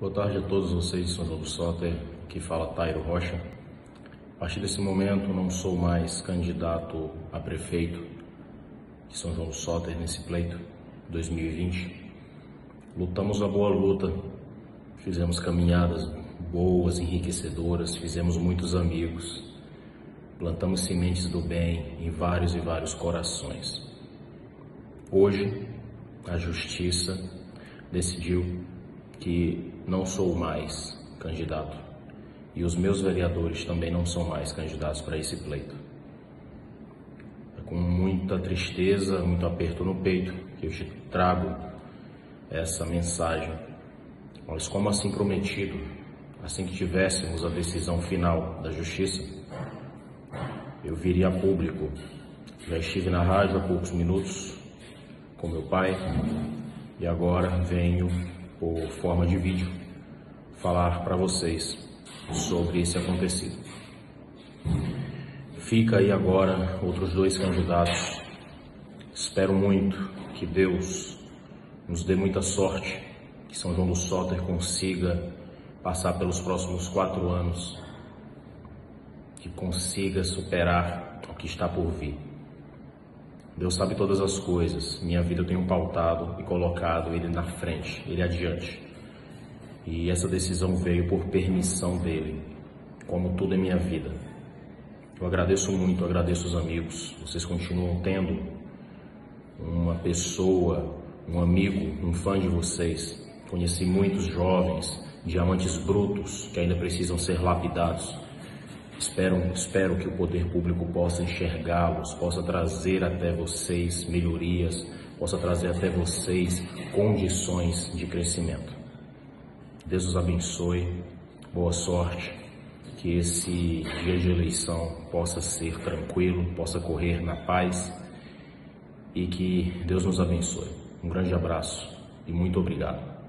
Boa tarde a todos vocês João do Soter, que fala Tairo Rocha. A partir desse momento não sou mais candidato a prefeito de São João do Soter nesse pleito 2020. Lutamos a boa luta, fizemos caminhadas boas, enriquecedoras, fizemos muitos amigos, plantamos sementes do bem em vários e vários corações. Hoje, a justiça decidiu que não sou mais candidato e os meus vereadores também não são mais candidatos para esse pleito. É com muita tristeza, muito aperto no peito que eu te trago essa mensagem. Mas como assim prometido, assim que tivéssemos a decisão final da justiça, eu viria a público. Já estive na rádio há poucos minutos com meu pai e agora venho por forma de vídeo, falar para vocês sobre esse acontecido. Fica aí agora outros dois candidatos. Espero muito que Deus nos dê muita sorte, que São João do Soter consiga passar pelos próximos quatro anos, que consiga superar o que está por vir. Deus sabe todas as coisas. Minha vida eu tenho pautado e colocado Ele na frente, Ele adiante. E essa decisão veio por permissão dEle, como tudo em minha vida. Eu agradeço muito, agradeço os amigos. Vocês continuam tendo uma pessoa, um amigo, um fã de vocês. Conheci muitos jovens, diamantes brutos que ainda precisam ser lapidados Espero, espero que o poder público possa enxergá-los, possa trazer até vocês melhorias, possa trazer até vocês condições de crescimento. Deus os abençoe, boa sorte, que esse dia de eleição possa ser tranquilo, possa correr na paz e que Deus nos abençoe. Um grande abraço e muito obrigado.